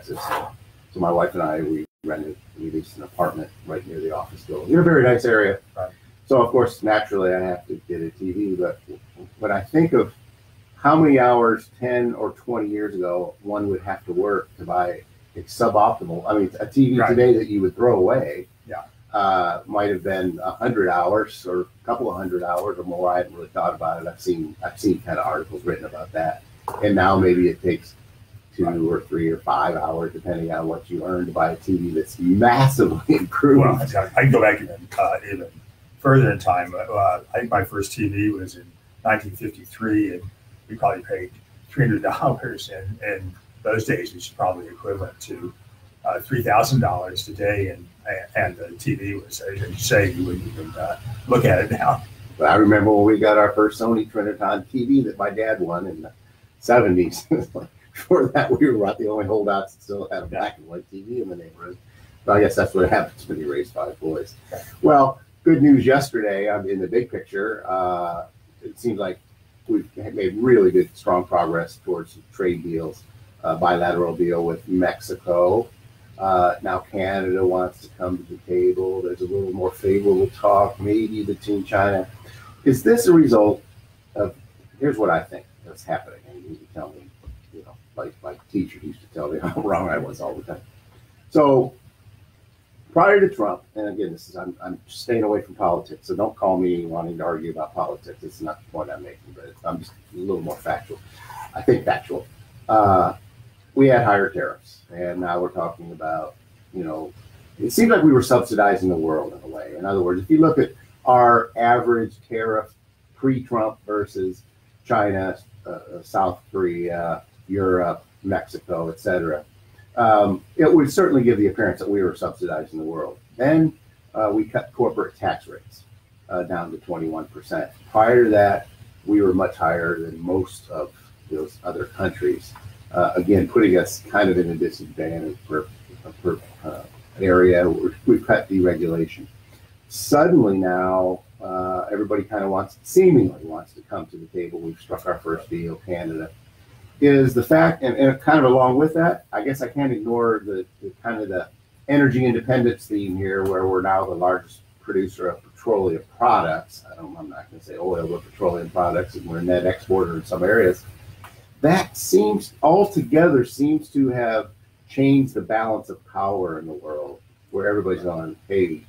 Texas. So my wife and I, we rented, we leased an apartment right near the office building in a very nice area. Right. So of course, naturally, I have to get a TV. But when I think of how many hours 10 or 20 years ago one would have to work to buy a suboptimal, I mean, a TV Right. today that you would throw away. Yeah. Uh, might have been a hundred hours or a couple of hundred hours or more. I hadn't really thought about it. I've seen I've seen kind of articles written about that. And now maybe it takes two or three or five hours, depending on what you earn to buy a TV that's massively improved. Well, I I can go back even, uh, even further in time. Uh, I think my first TV was in 1953, and we probably paid $300. And in those days, which is probably equivalent to uh, $3,000 today. And and the TV was, as you say, you wouldn't even uh, look at it now. But I remember when we got our first Sony Trinitron TV that my dad won in the seventies. Before that, we were about the only holdouts that still had a black and white TV in the neighborhood. But I guess that's what happens when you raise five boys. Well, good news yesterday. Mean, in the big picture, uh, it seems like we've made really good, strong progress towards trade deals, uh, bilateral deal with Mexico. Uh, now Canada wants to come to the table. There's a little more favorable talk, maybe between China. Is this a result of? Here's what I think that's happening, you tell me, like my teacher used to tell me how wrong I was all the time. So prior to Trump, and again, this is I'm, I'm staying away from politics, so don't call me wanting to argue about politics. It's not the point I'm making, but I'm just a little more factual. I think factual. Uh, we had higher tariffs, and now we're talking about, you know, it seems like we were subsidizing the world in a way. In other words, if you look at our average tariff pre-Trump versus China, uh, South Korea, Europe, Mexico, etc. um, it would certainly give the appearance that we were subsidizing the world. Then uh, we cut corporate tax rates uh, down to 21%. Prior to that, we were much higher than most of those other countries. Uh, again, putting us kind of in a disadvantage for, for uh, area. We're, we've cut deregulation. Suddenly now, uh, everybody kind of wants, seemingly wants to come to the table. We've struck our first deal, Canada. Is the fact, and, and kind of along with that, I guess I can't ignore the, the kind of the energy independence theme here, where we're now the largest producer of petroleum products. I don't, I'm not going to say oil, but petroleum products, and we're a net exporter in some areas. That seems altogether seems to have changed the balance of power in the world, where everybody's going, hey,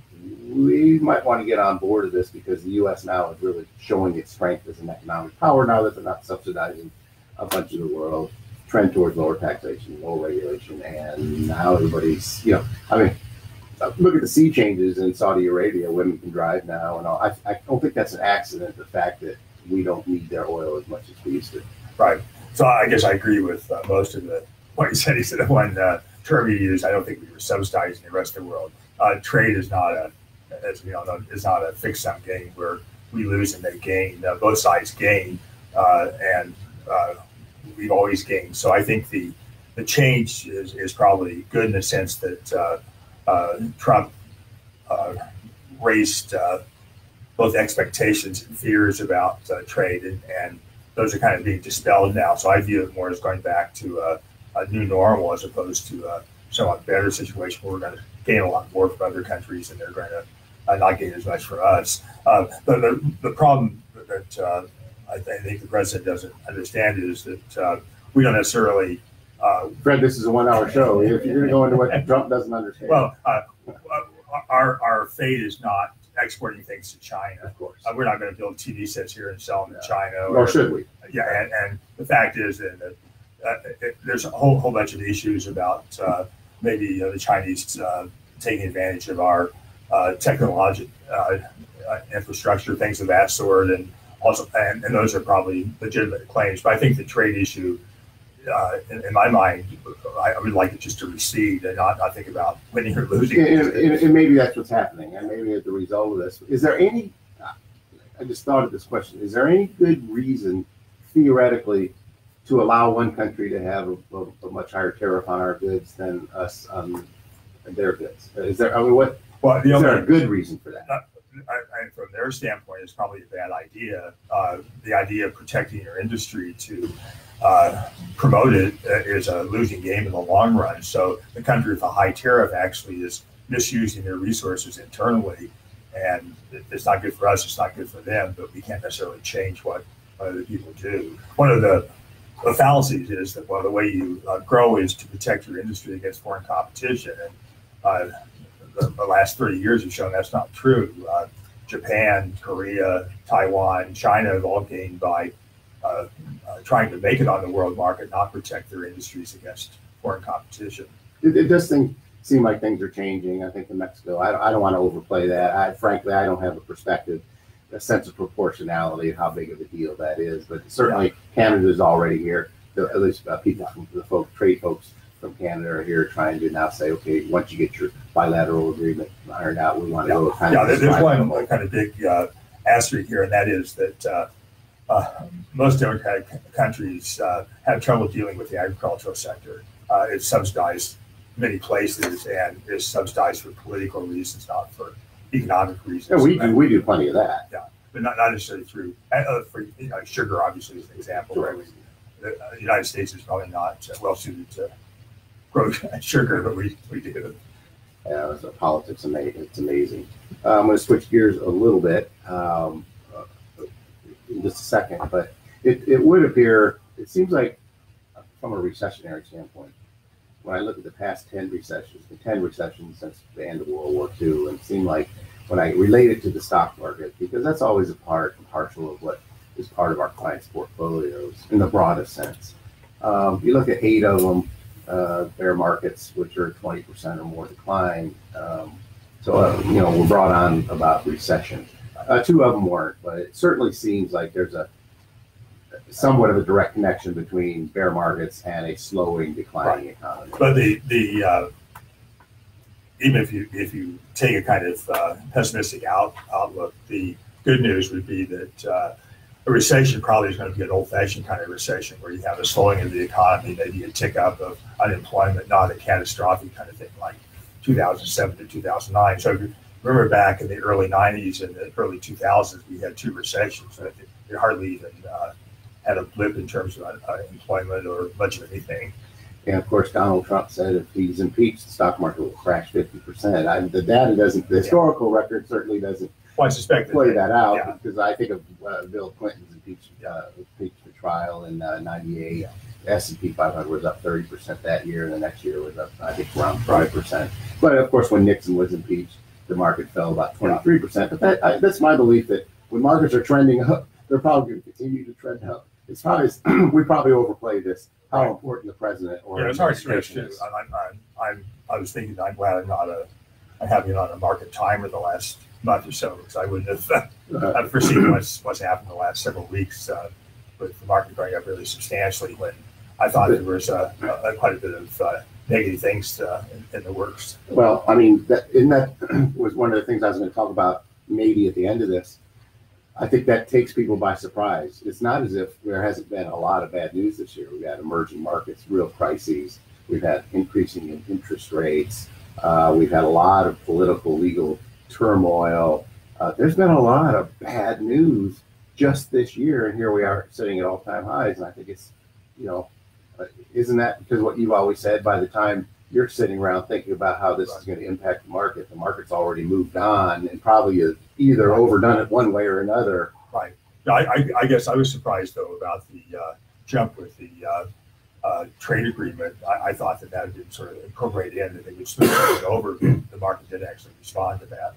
we might want to get on board of this because the U.S. now is really showing its strength as an economic power now that they're not subsidizing a bunch of the world. Trend towards lower taxation, lower regulation, and now everybody's, you know, I mean, look at the sea changes in Saudi Arabia. Women can drive now, and all. I, I don't think that's an accident. The fact that we don't need their oil as much as we used to. Right. So I guess I agree with uh, most of the what he said. He said the one uh, term he used. I don't think we were subsidizing the rest of the world. Uh, trade is not a, as we all know, is not a fixed sum game where we lose and they gain. Uh, both sides gain, uh, and uh, we've always gained. So I think the the change is, is probably good in the sense that uh, uh, Trump uh, raised both expectations and fears about trade, and, and those are kind of being dispelled now. So I view it more as going back to a, new normal as opposed to a somewhat better situation where we're going to gain a lot more from other countries and they're going to not gain as much for us. Uh, but the, the problem that uh, I, th- I think the president doesn't understand is that uh, we don't necessarily uh, Fred, this is a one-hour show. If you're going to go into what Trump doesn't understand, well, uh, our our fate is not exporting things to China. of course, Uh, we're not going to build TV sets here and sell them to China. nor should we. Yeah, and, and the fact is that uh, it, there's a whole whole bunch of issues about uh, maybe uh, the Chinese uh, taking advantage of our uh, technological uh, uh, infrastructure, things of that sort, and and, and those are probably legitimate claims. But I think the trade issue. Uh, in, in my mind, I, would like it just to recede and not, not think about winning or losing. And, and, and maybe that's what's happening, and maybe a result of this, is there any? I just thought of this question: Is there any good reason, theoretically, to allow one country to have a, a, a much higher tariff on our goods than us on their goods? Is there? I mean, what well, the is there a good reason for that? I, I, from their standpoint, it's probably a bad idea. Uh, the idea of protecting your industry to uh, promote it uh, a losing game in the long run. So the country with a high tariff actually is misusing their resources internally, and it's not good for us. It's not good for them. But we can't necessarily change what other people do. One of the, the fallacies is that well, the way you uh, grow is to protect your industry against foreign competition, and uh, the, the, last 30 years have shown that's not true. Uh, Japan, Korea, Taiwan, China have all gained by uh, uh, trying to make it on the world market, not protect their industries against foreign competition. It, it does seem, seem like things are changing. I think in Mexico, I don't, I don't want to overplay that. I, frankly, I don't have a perspective, a sense of proportionality of how big of a deal that is. But certainly, yeah. Canada is already here. The, at least uh, people from the folk, trade folks from Canada are here trying to now say, okay, once you get your bilateral agreement ironed out, we want to yeah. go kind yeah, of. Yeah, there's one kind of big uh, asterisk here, and that is that uh, uh, most democratic countries uh, have trouble dealing with the agricultural sector. Uh, it's subsidized many places and is subsidized for political reasons, not for economic reasons. Yeah, we do. We do plenty of that. Yeah, but not, not necessarily through uh, for you know, sugar. Obviously, is an example. Sure. Right? The uh, United States is probably not uh, well suited to sugar, but we we do. Yeah, so politics. It's amazing. I'm going to switch gears a little bit. Um, in just a second, but it, it would appear, it seems like from a recessionary standpoint, when I look at the past 10 recessions, the 10 recessions since the end of World War II, and it seemed like when I relate it to the stock market, because that's always a part and partial of what is part of our clients' portfolios in the broadest sense. Um, you look at eight of them, uh, bear markets, which are 20% or more decline. Um, so, uh, you know, we're brought on about recession. Uh, two of them weren't, but it certainly seems like there's a somewhat of a direct connection between bear markets and a slowing, declining right. economy. But the the uh, even if you if you take a kind of uh, pessimistic out, outlook, the good news would be that uh, a recession probably is going to be an old-fashioned kind of recession where you have a slowing of the economy, maybe a tick up of unemployment, not a catastrophic kind of thing like 2007 to 2009. So remember back in the early 90s and the early 2000s, we had two recessions. And it hardly even uh, had a blip in terms of uh, employment or much of anything. And of course, Donald Trump said if he's impeached, the stock market will crash 50%. I, the data doesn't, the historical yeah. record certainly doesn't well, I suspect play that, out yeah. because I think of uh, Bill Clinton's impeachment, uh, impeachment trial in uh, 98. Yeah. S&P 500 was up 30% that year, and the next year was up, I think, around 5%. But of course, when Nixon was impeached, the market fell about 23%. But that, I, that's my belief that when markets are trending up, they're probably going to continue to trend up. It's probably, we probably overplay this, how right. important the president or yeah, it's hard stretch too. I'm, I'm, I'm, i was thinking, I'm glad I'm not a, I haven't on a market timer the last month or so because I wouldn't have uh, foreseen what's, what's happened the last several weeks uh, with the market going up really substantially when I thought there was uh, quite a bit of uh, negative things uh, in, in, the works. Well, I mean, that in that was one of the things I was going to talk about maybe at the end of this. I think that takes people by surprise. It's not as if there hasn't been a lot of bad news this year. We've had emerging markets, real crises. We've had increasing interest rates. Uh, we've had a lot of political, legal turmoil. Uh, there's been a lot of bad news just this year, and here we are sitting at all-time highs. And I think it's, you know, isn't that because what you've always said? By the time you're sitting around thinking about how this is going to impact the market, the market's already moved on and probably either overdone it one way or another. Right. I, I, I guess I was surprised though about the uh, jump with the uh, uh, trade agreement. I, I, thought that that been sort of incorporated in that they would smooth it over. The market did actually respond to that.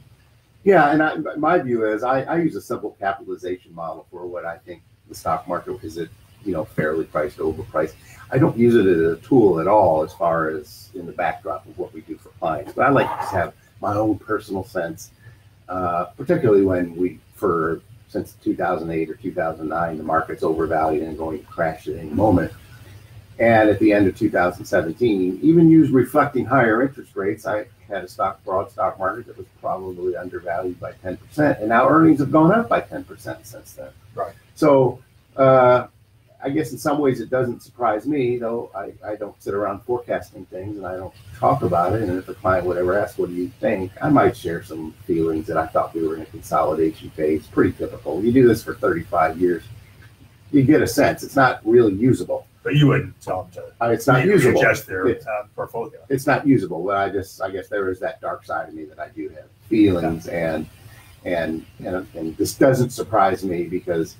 Yeah, and I, my view is I, I use a simple capitalization model for what I think the stock market is. It you know fairly priced, overpriced. I don't use it as a tool at all as far as in the backdrop of what we do for clients. But I like to have my own personal sense, uh, particularly when we, for since 2008 or 2009, the market's overvalued and going to crash at any moment. And at the end of 2017, even use reflecting higher interest rates, I had a stock broad stock market that was probably undervalued by 10%, and now earnings have gone up by 10% since then. Right. So uh, I guess in some ways it doesn't surprise me, though I, I don't sit around forecasting things and I don't talk about it. And if a client would ever ask, what do you think? I might share some feelings that I thought we were in a consolidation phase. Pretty typical. You do this for 35 years, you get a sense. It's not really usable. But you wouldn't tell them to Uh, It's not usable. readjust their It's- uh, portfolio. it's not usable, but I just, I guess there is that dark side of me that I do have feelings and, and, and, and this doesn't surprise me because,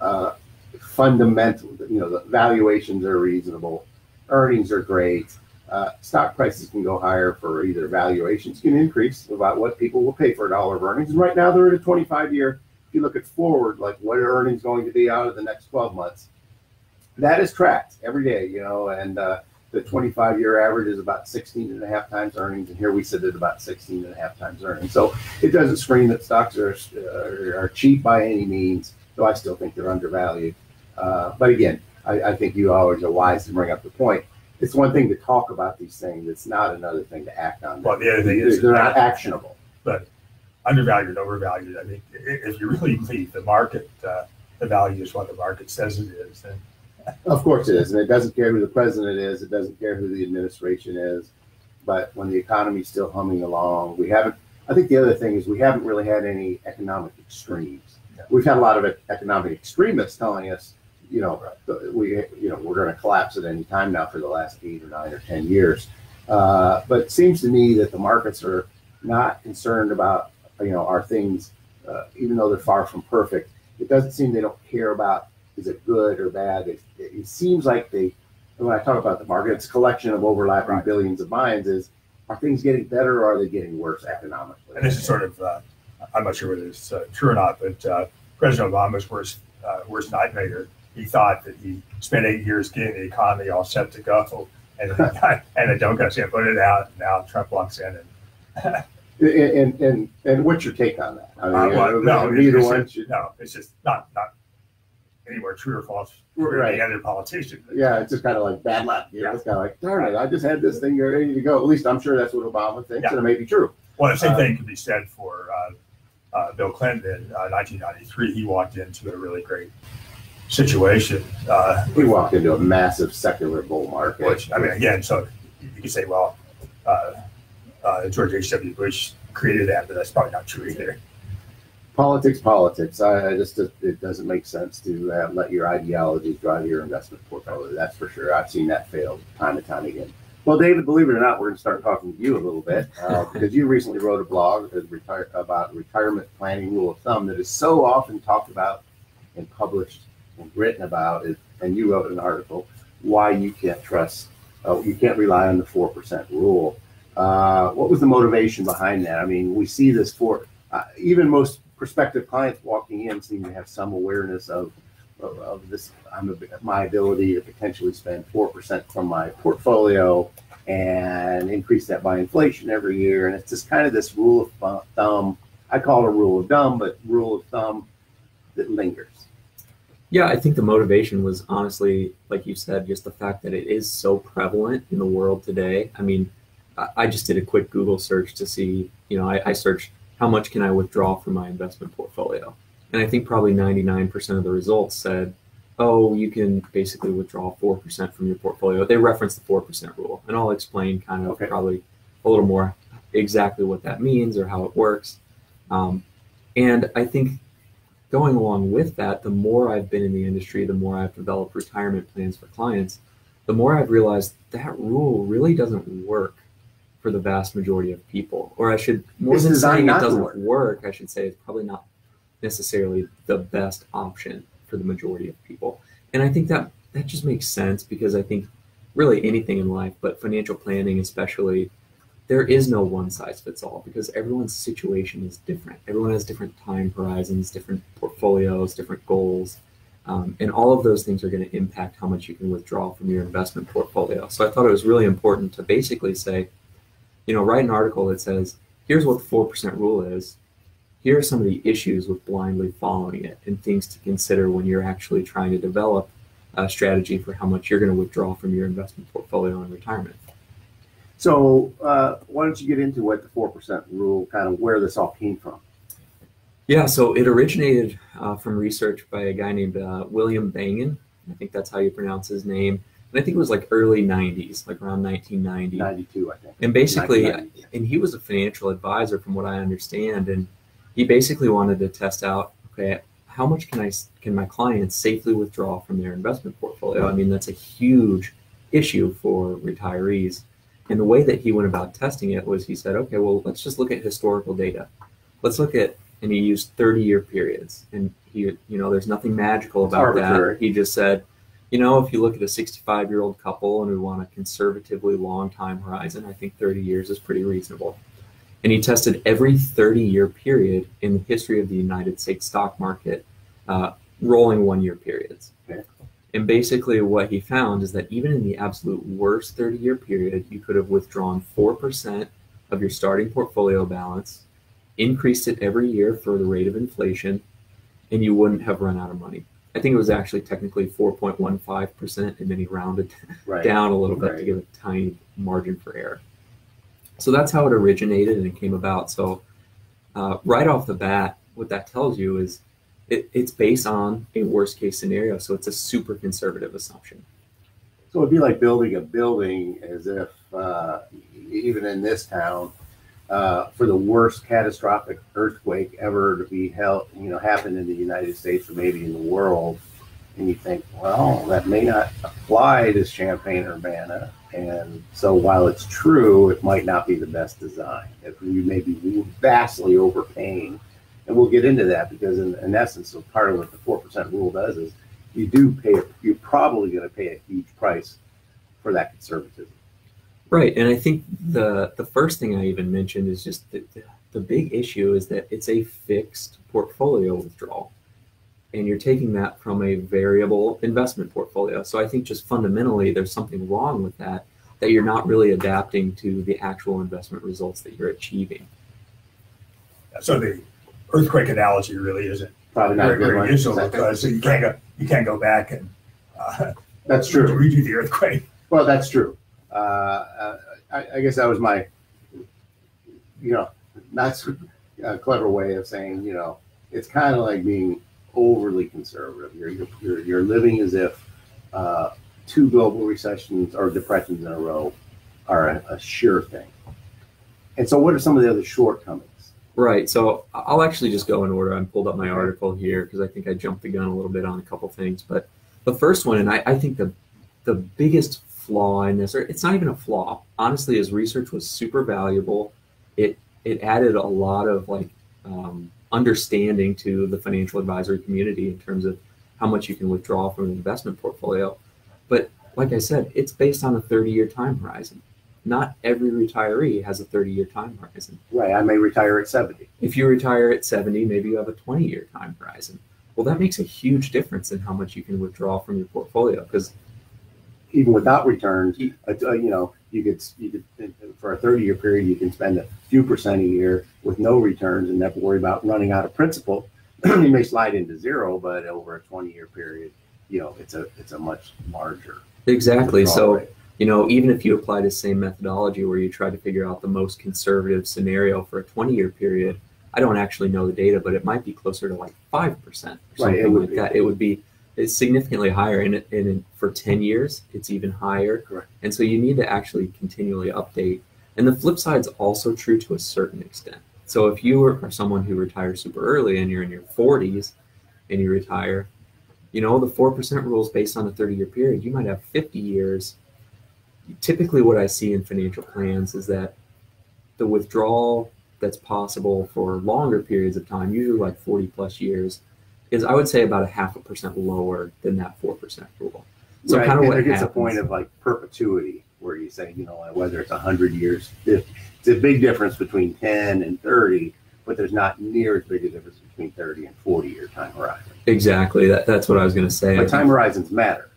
uh, fundamental, you know, the valuations are reasonable, earnings are great. Uh, stock prices can go higher for either valuations can increase about what people will pay for a dollar of earnings. And right now they're at a twenty-five year. If you look at forward, like what are earnings going to be out of the next twelve months? That is tracked every day, you know, and, uh, the 25 year average is about 16 and a half times earnings and here we sit at about 16 and a half times earnings so it doesn't scream that stocks are, are, are cheap by any means though i still think they're undervalued uh, but again I, I think you always are wise to bring up the point it's one thing to talk about these things it's not another thing to act on them. Well, the other thing is- they're not actionable But Undervalued, overvalued. I mean, if you really believe the market, uh, the value is what the market says it is, then Of course it is, and it doesn't care who the president is. It doesn't care who the administration is. But when the economy's still humming along, we haven't. I think the other thing is we haven't really had any economic extremes. Yeah. We've had a lot of economic extremists telling us, you know, we, you know, we're going to collapse at any time now for the last eight or nine or ten years. Uh, but it seems to me that the markets are not concerned about, you know, our things, uh, even though they're far from perfect. It doesn't seem they don't care about is it good or bad? It, it seems like they, when I talk about the market, it's a collection of overlapping Right. billions of minds. Is are things getting better or are they getting worse economically? And this is sort of, uh, I'm not sure whether it's uh, true or not, but uh, President Obama's worst, uh, worst nightmare, he thought that he spent eight years getting the economy all set to go, and and the Democrats didn't put it out. And now Trump walks in and And, and and what's your take on that? I uh, well, no, neither one should. no, it's just not not anywhere true or false for Right. any other politician. Yeah, it's just kind of like bad luck. You know, it's kind of like, darn it, I just had this thing ready to go. At least I'm sure that's what Obama thinks, Yeah. and it may be true. Well, the same Uh, thing can be said for uh, uh, Bill Clinton in uh, 1993. He walked into a really great situation. Uh, We walked into a massive secular bull market. which, I mean, again, so you could say, well, uh, uh, George H.W. Bush created that, but that's probably not true either. Politics, politics. I, I just it doesn't make sense to uh, let your ideologies drive your investment portfolio. That's for sure. I've seen that fail time and time again. Well, David, believe it or not, we're going to start talking to you a little bit uh, because you recently wrote a blog about retirement planning rule of thumb that is so often talked about and published and written about. It, and you wrote an article why you can't trust, uh, you can't rely on the four percent rule. Uh, what was the motivation behind that? I mean, we see this for uh, even most prospective clients walking in seem to have some awareness of of, of this. I'm a, my ability to potentially spend four percent from my portfolio and increase that by inflation every year, and it's just kind of this rule of thumb. I call it a rule of thumb, but rule of thumb that lingers. Yeah, I think the motivation was honestly, like you said, just the fact that it is so prevalent in the world today. I mean, I just did a quick Google search to see, you know, I, I searched how much can I withdraw from my investment portfolio? And I think probably 99% of the results said, oh, you can basically withdraw 4% from your portfolio. They reference the 4% rule. And I'll explain kind of Okay. probably a little more exactly what that means or how it works. Um, and I think going along with that, the more I've been in the industry, the more I've developed retirement plans for clients, the more I've realized that rule really doesn't work for the vast majority of people. Or I should more than saying it doesn't work. work. I should say it's probably not necessarily the best option for the majority of people. And I think that that just makes sense because I think really anything in life, but financial planning especially, there is no one size fits all because everyone's situation is different. Everyone has different time horizons, different portfolios, different goals. Um, and all of those things are going to impact how much you can withdraw from your investment portfolio. So I thought it was really important to basically say, you know, write an article that says, here's what the 4% rule is. Here are some of the issues with blindly following it and things to consider when you're actually trying to develop a strategy for how much you're going to withdraw from your investment portfolio in retirement. So uh, why don't you get into what the four percent rule, kind of where this all came from? Yeah, so it originated uh, from research by a guy named uh, William Bengen. I think that's how you pronounce his name. I think it was like early 90s, like around 1990. Ninety-two, I think. And basically, and he was a financial advisor from what I understand. And he basically wanted to test out, okay, how much can I can my clients safely withdraw from their investment portfolio? I mean, that's a huge issue for retirees. And the way that he went about testing it was he said, okay, well, let's just look at historical data. Let's look at, and he used 30 year periods. And he, you know, there's nothing magical about that. He just said, you know, if you look at a 65 year old couple and we want a conservatively long time horizon, I think 30 years is pretty reasonable. And he tested every 30 year period in the history of the United States stock market, uh, rolling one year periods. And basically, what he found is that even in the absolute worst 30 year period, you could have withdrawn 4% of your starting portfolio balance, increased it every year for the rate of inflation, and you wouldn't have run out of money. I think it was actually technically 4.15%, and then he rounded right. down a little bit right. to give a tiny margin for error. So that's how it originated and it came about. So, uh, right off the bat, what that tells you is it, it's based on a worst case scenario. So, it's a super conservative assumption. So, it'd be like building a building as if, uh, even in this town, uh, for the worst catastrophic earthquake ever to be held, you know, happen in the United States or maybe in the world. And you think, well, that may not apply to Champaign Urbana. And so while it's true, it might not be the best design. If you may be vastly overpaying. And we'll get into that because in, in essence, so part of what the 4% rule does is you do pay, you're probably going to pay a huge price for that conservatism. Right, and I think the the first thing I even mentioned is just the, the big issue is that it's a fixed portfolio withdrawal, and you're taking that from a variable investment portfolio. So I think just fundamentally there's something wrong with that that you're not really adapting to the actual investment results that you're achieving. So the earthquake analogy really isn't probably not very, very useful because so you can't go you can't go back and uh, that's true redo the earthquake. Well, that's true. Uh, uh, I, I, guess that was my, you know, not so uh, clever way of saying, you know, it's kind of like being overly conservative. You're you're, you're living as if uh, two global recessions or depressions in a row are a, a sure thing. And so, what are some of the other shortcomings? Right. So I'll actually just go in order. I pulled up my article here because I think I jumped the gun a little bit on a couple things. But the first one, and I, I think the the biggest flaw in this, or it's not even a flaw. Honestly, his research was super valuable. It it added a lot of like um, understanding to the financial advisory community in terms of how much you can withdraw from an investment portfolio. But like I said, it's based on a 30 year time horizon. Not every retiree has a 30 year time horizon. Right. I may retire at 70. If you retire at 70, maybe you have a 20 year time horizon. Well, that makes a huge difference in how much you can withdraw from your portfolio because even without returns, uh, you know, you could you could for a 30 year period you can spend a few percent a year with no returns and never worry about running out of principal. you may slide into zero, but over a 20 year period, you know, it's a it's a much larger. Exactly. So, rate. you know, even if you apply the same methodology where you try to figure out the most conservative scenario for a 20 year period, I don't actually know the data, but it might be closer to like 5% or something right, like be. that. It would be it's significantly higher and, and for 10 years it's even higher. Correct. and so you need to actually continually update. And the flip side is also true to a certain extent. So if you are someone who retires super early and you're in your 40s and you retire you know the 4% rule is based on a 30 year period. You might have 50 years. Typically what i see in financial plans is that the withdrawal that's possible for longer periods of time usually like 40 plus years is I would say about a half a percent lower than that four percent rule. So right. kind of what gets a point of like perpetuity, where you say, you know, whether it's hundred years, it's a big difference between ten and thirty, but there's not near as big a difference between thirty and forty year time horizon. Exactly. That, that's what I was going to say. But time horizons matter.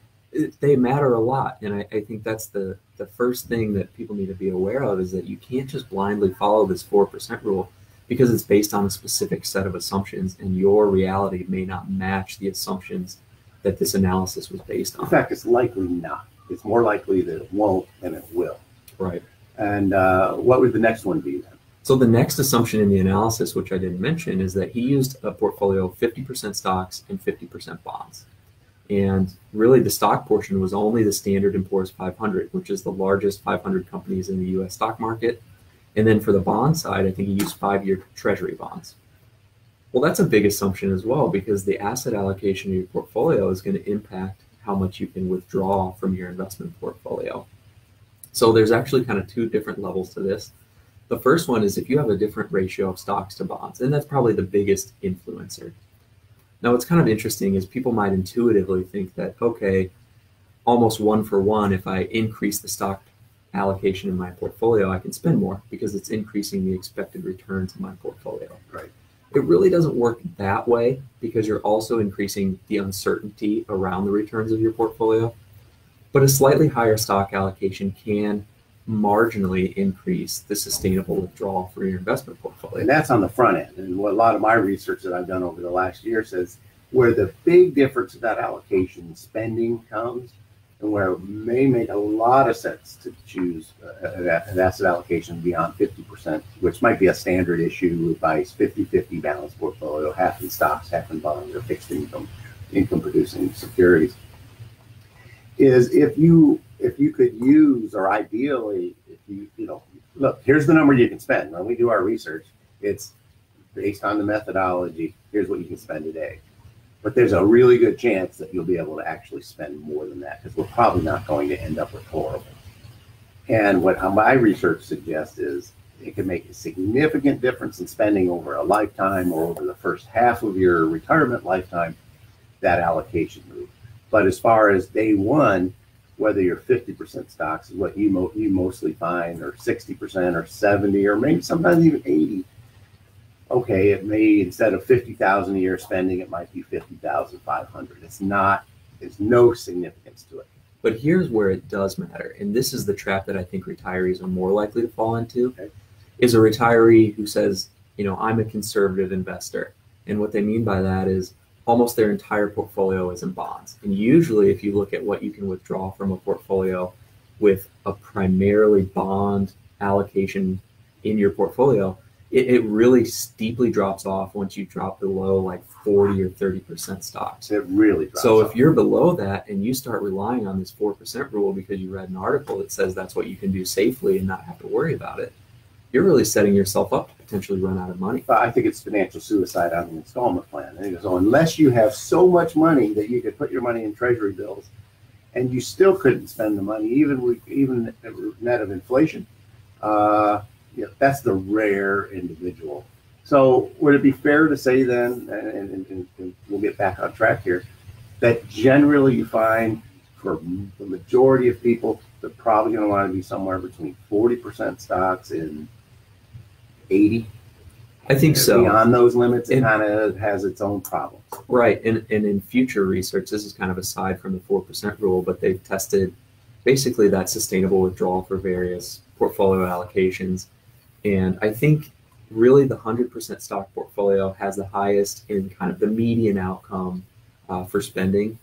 they matter a lot, and I, I think that's the the first thing that people need to be aware of is that you can't just blindly follow this four percent rule because it's based on a specific set of assumptions and your reality may not match the assumptions that this analysis was based on. In fact, it's likely not. It's more likely that it won't than it will. Right. And uh, what would the next one be then? So the next assumption in the analysis, which I didn't mention, is that he used a portfolio of 50% stocks and 50% bonds. And really, the stock portion was only the Standard & Poor's 500, which is the largest 500 companies in the U.S. stock market and then for the bond side, I think he used five year treasury bonds. Well, that's a big assumption as well because the asset allocation of your portfolio is going to impact how much you can withdraw from your investment portfolio. So there's actually kind of two different levels to this. The first one is if you have a different ratio of stocks to bonds, and that's probably the biggest influencer. Now, what's kind of interesting is people might intuitively think that, okay, almost one for one, if I increase the stock allocation in my portfolio, I can spend more because it's increasing the expected returns in my portfolio. Right. It really doesn't work that way because you're also increasing the uncertainty around the returns of your portfolio. But a slightly higher stock allocation can marginally increase the sustainable withdrawal for your investment portfolio. And that's on the front end. And what a lot of my research that I've done over the last year says where the big difference of that allocation spending comes where it may make a lot of sense to choose an asset allocation beyond 50%, which might be a standard issue advice 50 50 balanced portfolio, half in stocks, half in bonds, or fixed income, income producing securities. Is if you if you could use or ideally if you you know look here's the number you can spend. When we do our research it's based on the methodology. Here's what you can spend today but there's a really good chance that you'll be able to actually spend more than that because we're probably not going to end up with horrible. And what uh, my research suggests is it can make a significant difference in spending over a lifetime or over the first half of your retirement lifetime, that allocation move. But as far as day one, whether you're 50% stocks is what you, mo- you mostly find, or 60% or 70, or maybe sometimes even 80, okay, it may instead of fifty thousand a year spending, it might be fifty thousand five hundred. It's not. There's no significance to it. But here's where it does matter, and this is the trap that I think retirees are more likely to fall into. Okay. Is a retiree who says, you know, I'm a conservative investor, and what they mean by that is almost their entire portfolio is in bonds. And usually, if you look at what you can withdraw from a portfolio with a primarily bond allocation in your portfolio, it, it really steeply drops off once you drop below like 40 or 30% stocks. It really drops So off. if you're below that and you start relying on this 4% rule because you read an article that says that's what you can do safely and not have to worry about it, you're really setting yourself up to potentially run out of money. But I think it's financial suicide on the installment plan. So unless you have so much money that you could put your money in treasury bills and you still couldn't spend the money, even with, even net of inflation, uh, you know, that's the rare individual. So would it be fair to say then, and, and, and we'll get back on track here, that generally you find for the majority of people, they're probably going to want to be somewhere between 40% stocks and 80 I think so. Beyond those limits, it kind of has its own problems. Right. And, and in future research, this is kind of aside from the 4% rule, but they've tested basically that sustainable withdrawal for various portfolio allocations. And I think really the 100% stock portfolio has the highest in kind of the median outcome uh, for spending.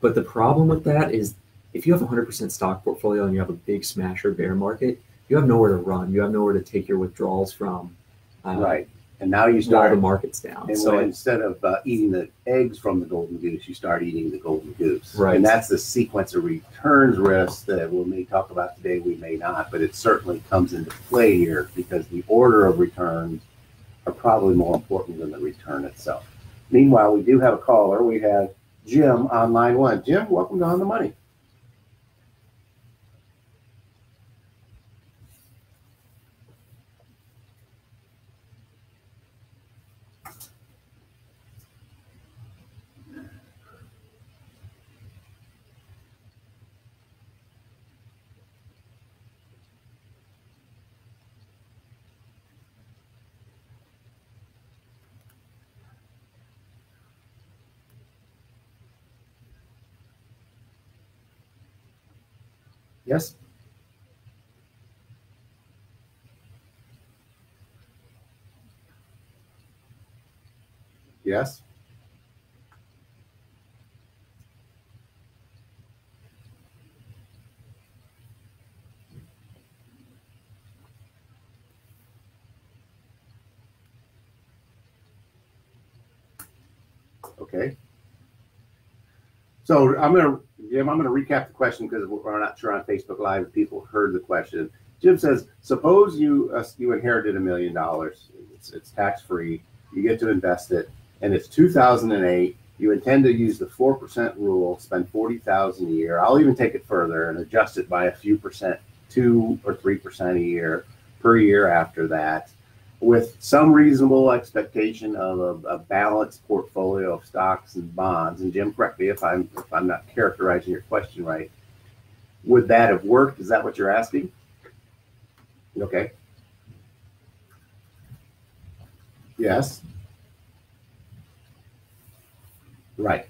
But the problem with that is if you have a 100% stock portfolio and you have a big smash or bear market, you have nowhere to run. You have nowhere to take your withdrawals from. Uh, Right. And now you start, the market's down. and So instead of uh, eating the eggs from the golden goose, you start eating the golden goose. Right. And that's the sequence of returns risk that we may talk about today, we may not, but it certainly comes into play here because the order of returns are probably more important than the return itself. Meanwhile, we do have a caller. We have Jim on line one. Jim, welcome to On the Money. Yes? Yes? Okay. So I'm gonna, Jim, I'm gonna recap the question because we're not sure on Facebook Live if people heard the question. Jim says, suppose you uh, you inherited a million dollars. It's it's tax free. you get to invest it, and it's 2008. You intend to use the four percent rule, spend forty thousand a year. I'll even take it further and adjust it by a few percent, two or three percent a year per year after that, with some reasonable expectation of a, a balanced portfolio of stocks and bonds. And Jim, correct me if I'm if I'm not characterizing your question right. Would that have worked? Is that what you're asking? Okay. Yes. Right.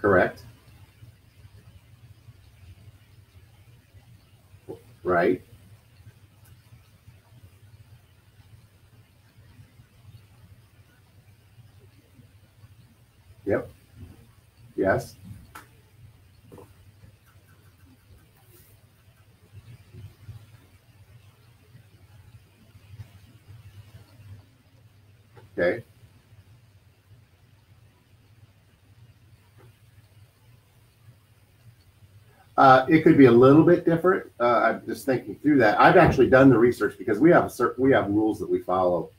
Correct. Right. Yep. Yes. Okay. Uh, it could be a little bit different. Uh, I'm just thinking through that. I've actually done the research because we have a certain, we have rules that we follow,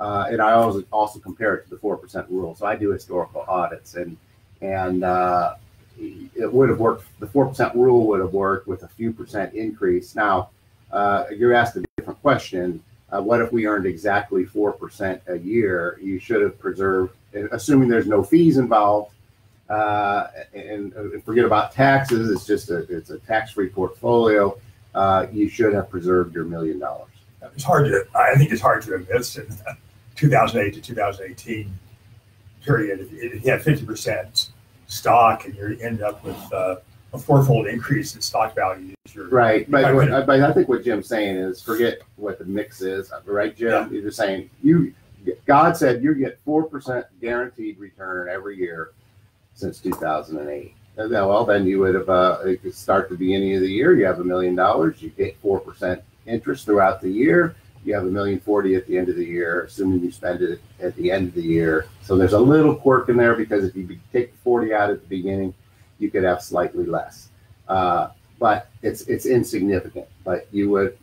uh, and I always also compare it to the four percent rule. So I do historical audits, and and uh, it would have worked. The four percent rule would have worked with a few percent increase. Now uh, you're asked a different question. Uh, what if we earned exactly four percent a year? You should have preserved, assuming there's no fees involved uh, and, forget about taxes. It's just a it's a tax free portfolio. Uh, you should have preserved your million dollars. It's hard to I think it's hard to invest in 2008 to 2018 period. If you had 50 percent stock and you end up with uh, a fourfold increase in stock value, right. But, what, but I think what Jim's saying is forget what the mix is, right, Jim? Yeah. You're just saying you. God said you get four percent guaranteed return every year since 2008. And then, well, then you would have uh, start the beginning of the year. You have a million dollars. You get four percent interest throughout the year. You have a million forty at the end of the year, assuming you spend it at the end of the year. So there's a little quirk in there because if you take the forty out at the beginning, you could have slightly less. Uh, but it's it's insignificant. But you would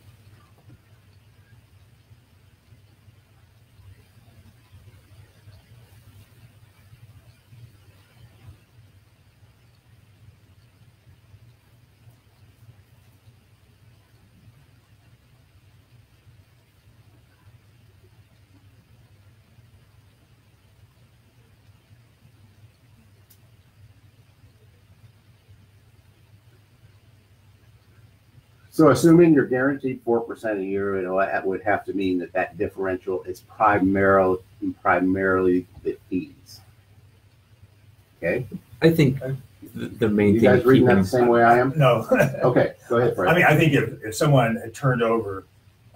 So assuming you're guaranteed four percent a year, you know, that would have to mean that that differential is primarily primarily the fees. Okay. I think the, the main You thing. guys reading that the same way I am? No. Okay, go ahead, I mean, I think if, if someone had turned over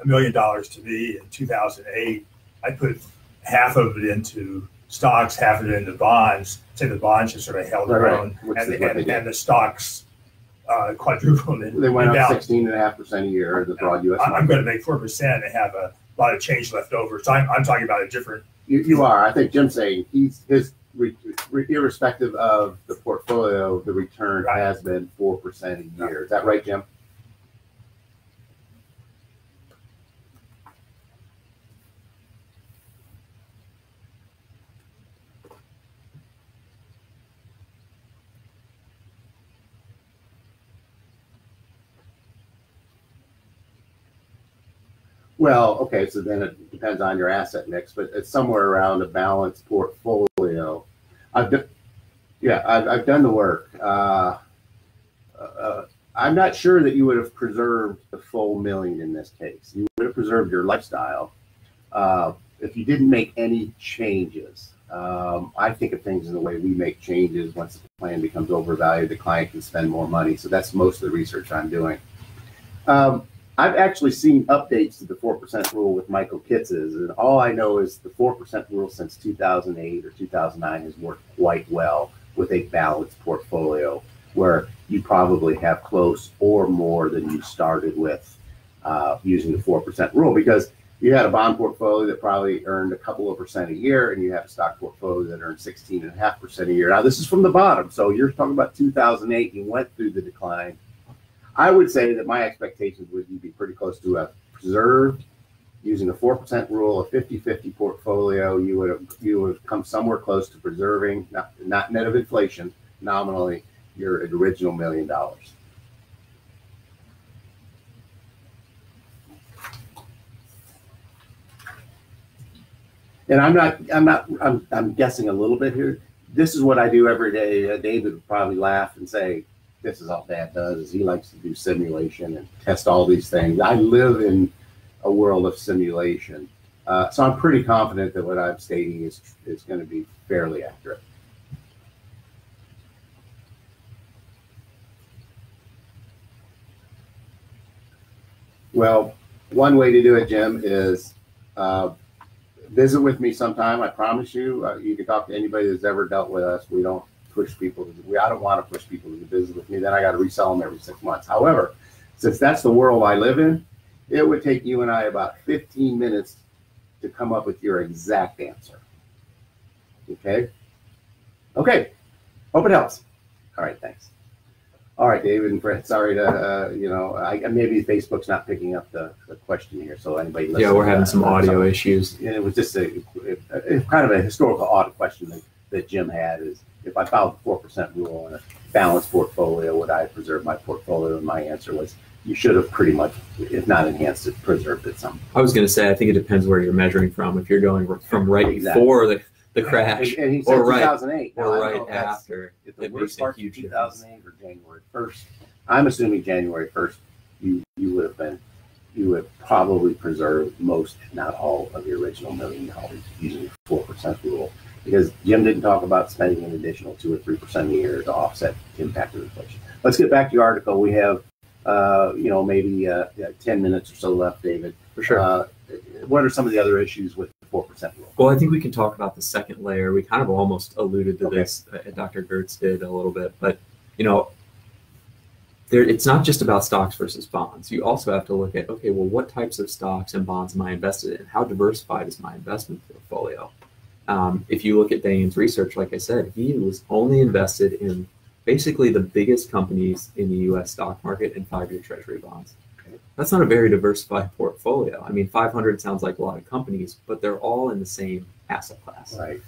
a million dollars to me in 2008, I'd put half of it into stocks, half of it into bonds. Say the bonds just sort of held Right, their right. own, Which and, and, and the stocks uh, quadrupled. And They went and up sixteen and a half percent a year, the broad US. I- I'm market. going to make four percent and have a lot of change left over. So I'm, I'm talking about a different. You, you are. I think Jim's saying he's his re- re- irrespective of the portfolio, the return Right. has been four percent a year. Is that right, Jim? Well, okay, so then it depends on your asset mix, but it's somewhere around a balanced portfolio. I've done, yeah, I've, I've done the work. Uh, uh, I'm not sure that you would have preserved the full million in this case. You would have preserved your lifestyle uh, if you didn't make any changes. Um, I think of things in the way we make changes. Once the plan becomes overvalued, the client can spend more money. So that's most of the research I'm doing. Um, I've actually seen updates to the 4% rule with Michael Kitces, and all I know is the 4% rule since 2008 or 2009 has worked quite well with a balanced portfolio where you probably have close or more than you started with uh, using the 4% rule because you had a bond portfolio that probably earned a couple of percent a year and you have a stock portfolio that earned 16.5% a year. Now, this is from the bottom. So you're talking about 2008, you went through the decline. I would say that my expectations would be pretty close to a preserved using four percent rule, a 50-50 portfolio, you would have you would have come somewhere close to preserving, not, not net of inflation, nominally, your original million dollars. And I'm not, I'm not, I'm, I'm guessing a little bit here. This is what I do every day. Uh, David would probably laugh and say, this is all dad does is he likes to do simulation and test all these things. I live in a world of simulation. Uh, so I'm pretty confident that what I'm stating is, is going to be fairly accurate. Well, one way to do it, Jim, is uh, visit with me sometime. I promise you, uh, you can talk to anybody that's ever dealt with us. We don't push people. To, we I don't want to push people to visit with me. Then I got to resell them every six months. However, since that's the world I live in, it would take you and I about 15 minutes to come up with your exact answer. Okay. Okay. Hope it helps. All right. Thanks. All right, David and Fred. Sorry to, uh, you know, I, maybe Facebook's not picking up the, the question here. So anybody, yeah, we're having some audio issues. And it was just a, a, a, kind of a historical audit question that, that Jim had is if I followed the four percent rule on a balanced portfolio, would I preserve my portfolio? And my answer was you should have pretty much, if not enhanced it, preserved it some. I was going to say, I think it depends where you're measuring from. If you're going from right exactly. before the the crash, and, and he said or 2008, right, or right after. If the worst part 2008 or January 1st, I'm assuming January 1st, you you would have been, you would probably preserve most, if not all, of your original million dollars using the four percent rule. Because Jim didn't talk about spending an additional two or three percent a year to offset the impact of inflation. Let's get back to your article. We have, uh, you know, maybe uh, ten minutes or so left, David. For sure. Uh, what are some of the other issues with the four percent rule. Well, I think we can talk about the second layer. We kind of almost alluded to okay. this. Uh, Dr. Giertz did a little bit, but you know, there it's not just about stocks versus bonds. You also have to look at okay, well, what types of stocks and bonds am I invested in? How diversified is my investment portfolio? Um, if you look at Bain's research, like I said, he was only invested in basically the biggest companies in the U.S. stock market and five-year Treasury bonds that's not a very diversified portfolio. I mean, 500 sounds like a lot of companies, but they're all in the same asset class. Right.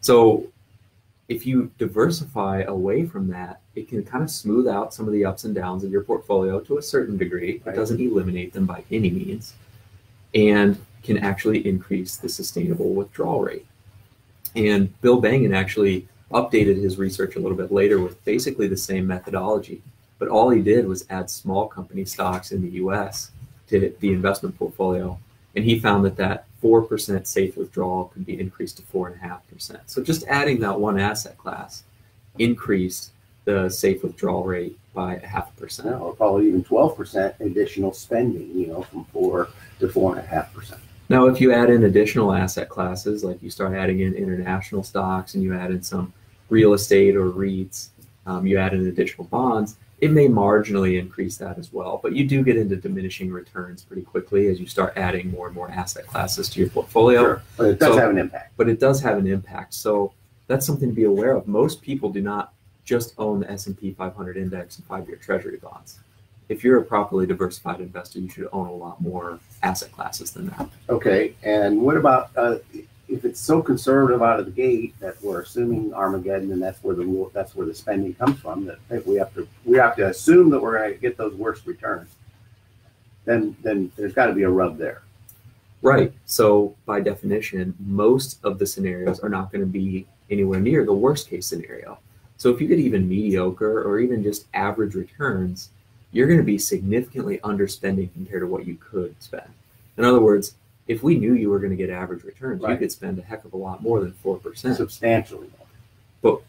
So if you diversify away from that, it can kind of smooth out some of the ups and downs of your portfolio to a certain degree. Right. It doesn't eliminate them by any means and can actually increase the sustainable withdrawal rate. And Bill Bengen actually updated his research a little bit later with basically the same methodology. But all he did was add small company stocks in the US to the investment portfolio. And he found that that 4% safe withdrawal could be increased to 4.5%. So just adding that one asset class increased the safe withdrawal rate by a half a percent. or probably even 12% additional spending, you know, from 4 to 4.5%. Now, if you add in additional asset classes, like you start adding in international stocks and you add in some real estate or REITs, um, you add in additional bonds, it may marginally increase that as well. But you do get into diminishing returns pretty quickly as you start adding more and more asset classes to your portfolio. Sure. But it does so, have an impact. But it does have an impact. So that's something to be aware of. Most people do not just own the S&P 500 index and five-year treasury bonds. If you're a properly diversified investor, you should own a lot more asset classes than that. Okay. And what about uh, if it's so conservative out of the gate that we're assuming Armageddon and that's where the rule, that's where the spending comes from, that we have to we have to assume that we're going to get those worst returns, then then there's got to be a rub there. Right. So by definition, most of the scenarios are not going to be anywhere near the worst case scenario. So if you get even mediocre or even just average returns, you're going to be significantly underspending compared to what you could spend. In other words, if we knew you were going to get average returns, right. you could spend a heck of a lot more than 4%. Substantially more. But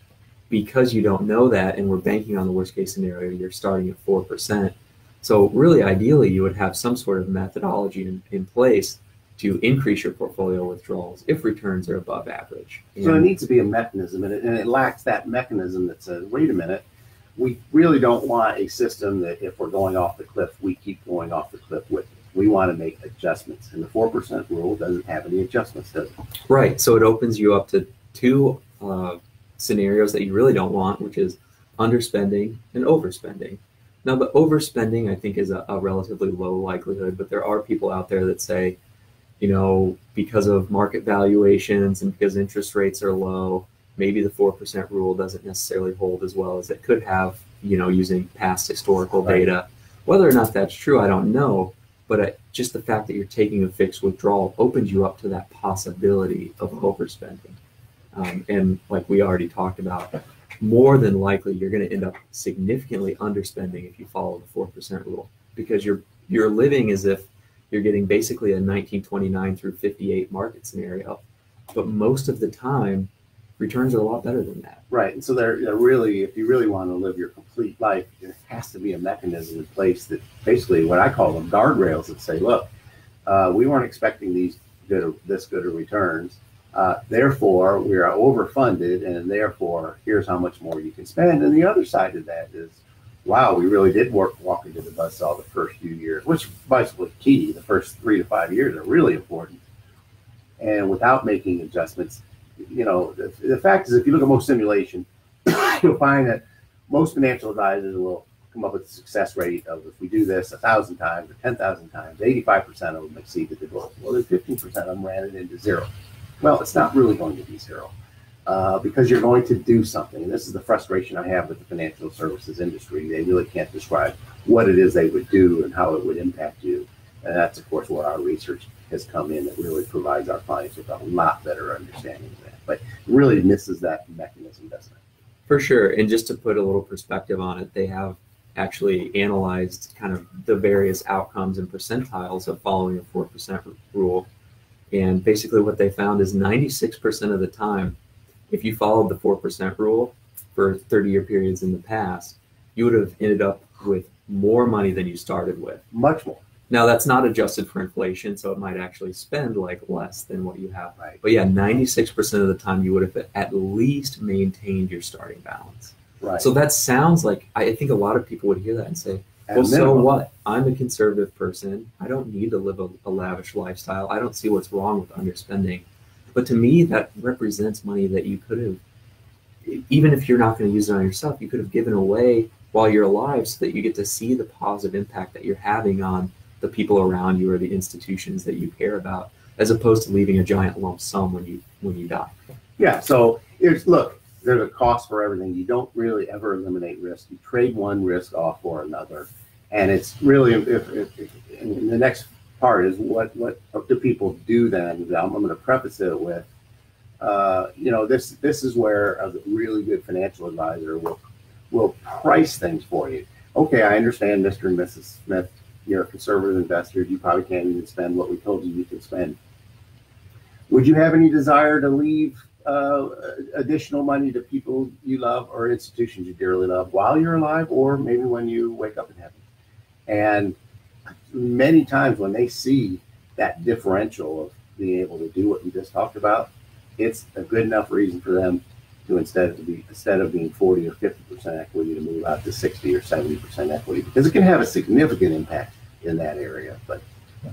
because you don't know that and we're banking on the worst case scenario, you're starting at 4%. So, really, ideally, you would have some sort of methodology in, in place to increase your portfolio withdrawals if returns are above average. And so, it needs to be a mechanism, and it, and it lacks that mechanism that says, wait a minute, we really don't want a system that if we're going off the cliff, we keep going off the cliff with it we want to make adjustments. And the 4% rule doesn't have any adjustments, does it? Right. So it opens you up to two uh, scenarios that you really don't want, which is underspending and overspending. Now, the overspending, I think, is a, a relatively low likelihood, but there are people out there that say, you know, because of market valuations and because interest rates are low, maybe the 4% rule doesn't necessarily hold as well as it could have, you know, using past historical Right. data. Whether or not that's true, I don't know. But uh, just the fact that you're taking a fixed withdrawal opens you up to that possibility of overspending. Um, and like we already talked about, more than likely you're going to end up significantly underspending if you follow the 4% rule because you're you're living as if you're getting basically a 1929 through 58 market scenario but most of the time returns are a lot better than that Right. And so they're really, if you really want to live your complete life, there has to be a mechanism in place that basically what I call them guardrails that say, look, uh, we weren't expecting these good, this good of returns. Uh, therefore, we are overfunded, and therefore, here's how much more you can spend. And the other side of that is, wow, we really did work walk into the buzzsaw the first few years, which basically key. The first three to five years are really important. And without making adjustments, you know, the, the fact is, if you look at most simulation, you'll find that most financial advisors will come up with a success rate of if we do this a thousand times or ten thousand times, eighty-five percent of them exceeded the goal. Well, then fifteen percent of them ran it into zero. Well, it's not really going to be zero uh, because you're going to do something. And this is the frustration I have with the financial services industry. They really can't describe what it is they would do and how it would impact you. And that's, of course, where our research has come in that really provides our clients with a lot better understanding of that. But it really misses that mechanism, doesn't it? for sure and just to put a little perspective on it they have actually analyzed kind of the various outcomes and percentiles of following a 4% rule and basically what they found is 96% of the time if you followed the 4% rule for 30 year periods in the past you would have ended up with more money than you started with Much more. Now that's not adjusted for inflation, so it might actually spend like less than what you have. Right. But yeah, 96% of the time you would have at least maintained your starting balance. Right. So that sounds like I think a lot of people would hear that and say, At well, so what? I'm a conservative person. I don't need to live a, a lavish lifestyle. I don't see what's wrong with underspending. But to me, that represents money that you could have, even if you're not going to use it on yourself, you could have given away while you're alive so that you get to see the positive impact that you're having on the people around you or the institutions that you care about, as opposed to leaving a giant lump sum when you when you die. Yeah. So it's look, there's a cost for everything. You don't really ever eliminate risk. You trade one risk off for another, and it's really if, if, if the next part is what what do people do then? I'm, I'm going to preface it with, uh, you know, this this is where a really good financial advisor will will price things for you. Okay, I understand, Mr. and Mrs. Smith. You're a conservative investor. You probably can't even spend what we told you you can spend. Would you have any desire to leave uh, additional money to people you love or institutions you dearly love while you're alive, or maybe when you wake up in heaven? And many times when they see that differential of being able to do what we just talked about, it's a good enough reason for them to instead of be instead of being 40 or 50 percent equity to move out to 60 or 70 percent equity because it can have a significant impact in that area. But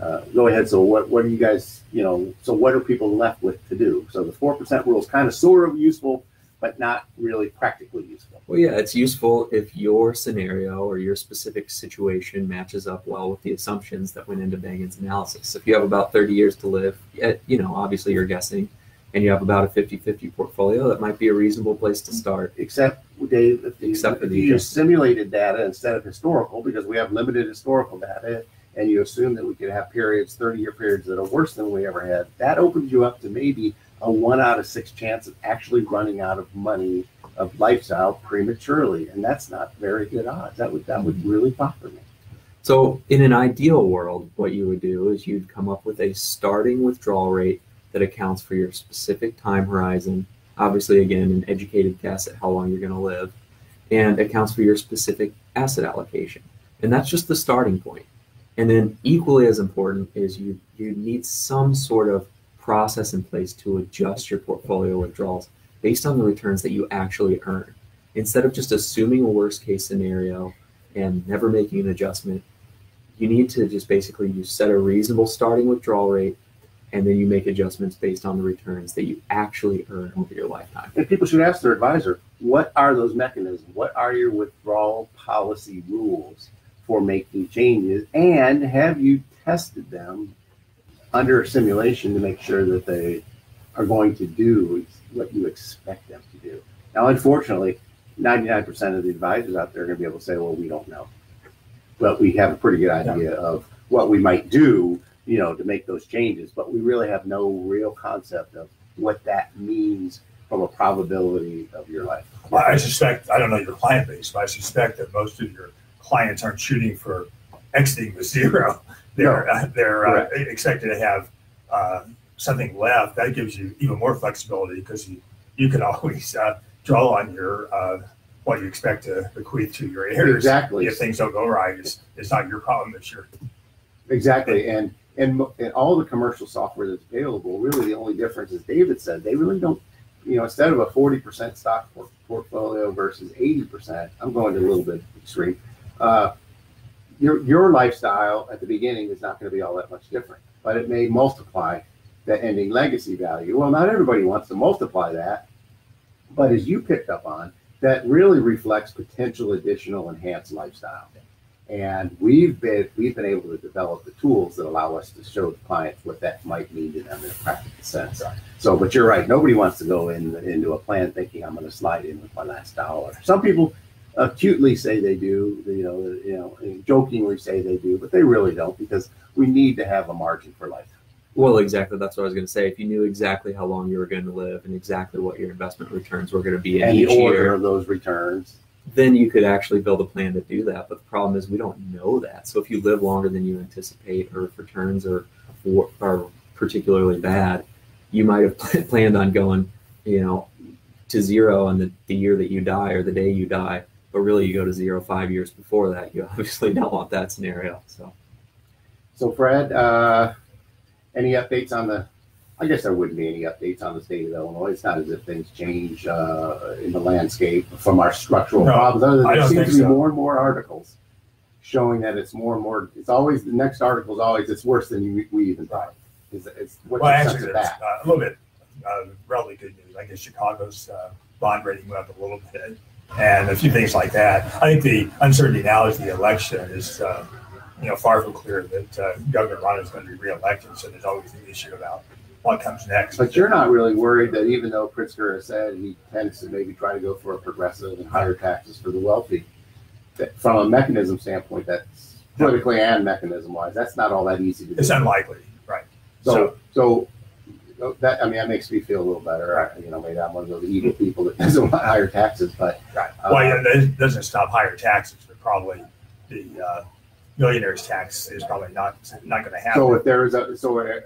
uh, go ahead. So what what are you guys you know? So what are people left with to do? So the four percent rule is kind of sort of useful, but not really practically useful. Well, yeah, it's useful if your scenario or your specific situation matches up well with the assumptions that went into Bengen's analysis. If you have about 30 years to live, eh, you know, obviously you're guessing, and you have about a 50 50 portfolio, that might be a reasonable place to start. Except Dave, if you, Except if the you use simulated data instead of historical, because we have limited historical data, and you assume that we could have periods, 30 year periods that are worse than we ever had, that opens you up to maybe a one out of six chance of actually running out of money of lifestyle prematurely, and that's not very good odds. That would that would mm-hmm. really bother me. So, in an ideal world, what you would do is you'd come up with a starting withdrawal rate that accounts for your specific time horizon. Obviously, again, an educated guess at how long you're going to live, and accounts for your specific asset allocation. And that's just the starting point. And then, equally as important is you you need some sort of process in place to adjust your portfolio withdrawals based on the returns that you actually earn. Instead of just assuming a worst case scenario and never making an adjustment, you need to just basically you set a reasonable starting withdrawal rate and then you make adjustments based on the returns that you actually earn over your lifetime. And people should ask their advisor, what are those mechanisms? What are your withdrawal policy rules for making changes? And have you tested them under a simulation to make sure that they are going to do what you expect them to do. Now, unfortunately, 99% of the advisors out there are going to be able to say, well, we don't know. But we have a pretty good idea of what we might do, you know, to make those changes. But we really have no real concept of what that means from a probability of your life. Well, I suspect, I don't know your client base, but I suspect that most of your clients aren't shooting for exiting with zero. They're, uh, they're uh, expected to have uh, something left. That gives you even more flexibility because you, you can always uh, draw on your, uh, what you expect to bequeath to your heirs. Exactly. If things don't go right, it's, it's not your problem, it's your, Exactly, and and and all the commercial software that's available, really the only difference, as David said, they really don't. You know, instead of a forty percent stock por- portfolio versus eighty percent, I'm going to a little bit extreme. Uh, your your lifestyle at the beginning is not going to be all that much different, but it may multiply the ending legacy value. Well, not everybody wants to multiply that, but as you picked up on, that really reflects potential additional enhanced lifestyle. And we've been we've been able to develop the tools that allow us to show the clients what that might mean to them in a practical sense. So, but you're right. Nobody wants to go in into a plan thinking I'm going to slide in with my last dollar. Some people acutely say they do, you know, you know, jokingly say they do, but they really don't because we need to have a margin for life. Well, exactly. That's what I was going to say. If you knew exactly how long you were going to live and exactly what your investment returns were going to be in And the each order year, of those returns. Then you could actually build a plan to do that. But the problem is we don't know that. So if you live longer than you anticipate, or if returns are are particularly bad, you might have planned on going, you know, to zero on the, the year that you die or the day you die. But really, you go to zero five years before that. You obviously don't want that scenario. So So, Fred, uh, any updates on the? I guess there wouldn't be any updates on the state of Illinois. It's not as if things change uh, in the landscape from our structural No, problems. Other than there seems to be so. more and more articles showing that it's more and more. It's always the next article is always it's worse than you, we even thought. Is it's what's well, actually, uh, a little bit, uh, relatively good news. I guess Chicago's uh, bond rating went up a little bit and a few things like that. I think the uncertainty now is the election is, uh, you know, far from clear that uh, Governor Rauner is going to be reelected. So there's always the issue about what comes next. But you're not really worried that even though Pritzker has said he tends to maybe try to go for a progressive and higher taxes for the wealthy, that from a mechanism standpoint, that's politically and mechanism wise, that's not all that easy to do. It's unlikely, right? So, so that, I mean, that makes me feel a little better. I- You know, maybe I'm one of those evil people that doesn't want higher taxes, but Right. Uh, Well, yeah, that doesn't stop higher taxes, but probably the uh, millionaire's tax is probably not not going to happen. so if there is a, so, uh,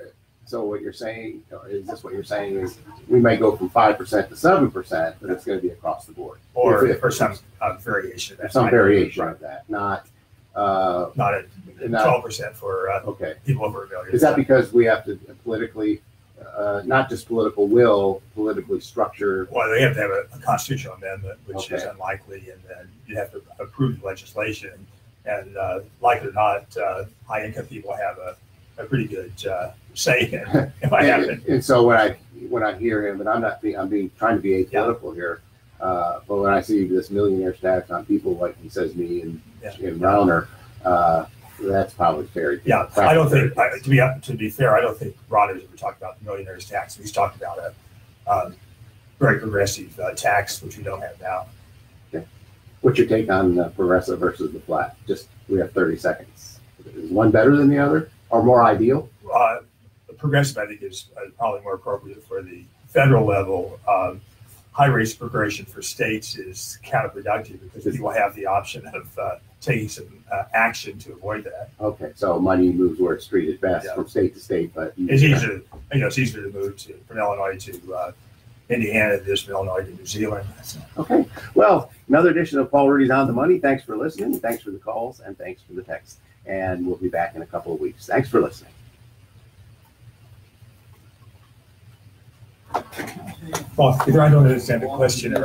so what you're saying, or is this what you're saying is we may go from five percent to seven percent, but it's gonna be across the board. or if- or some uh, variation. of that. Some variation of that, not, uh, Not at Not- twelve percent for uh, okay. people over a million. Is that because we have to politically, uh, not just political will, politically structure? Well, they have to have a, a constitutional amendment, which is Okay. unlikely, and then you have to approve the legislation. And uh, like it or not, uh, high income people have a, a pretty good uh, say in, in what happens. And, so when I, when I hear him, and I'm not being, I'm being, trying to be apolitical here, uh, but when I see this millionaire tax on people like he says me and, Yeah. and Rauner, uh, that's probably fair. Yeah, I don't think, I- to be, to be fair, I don't think has ever talked about the millionaire's tax. He's talked about a um, very progressive uh, tax, which we don't have now. What's your take on the progressive versus the flat? Just, we have thirty seconds. Is one better than the other or more ideal? Uh, progressive, I think, is uh, probably more appropriate for the federal level. Um, high rates of progression for states is counterproductive because people have the option of uh, taking some uh, action to avoid that. Okay, so money moves where it's treated best Yeah. from state to state, but. It's easier, you know, it's easier to move to from Illinois to uh, Indiana than from Illinois to New Zealand. Okay, well, another edition of Paul Ruedi's On the Money. Thanks for listening, thanks for the calls, and thanks for the text. And we'll be back in a couple of weeks. Thanks for listening. Well, either I don't understand the question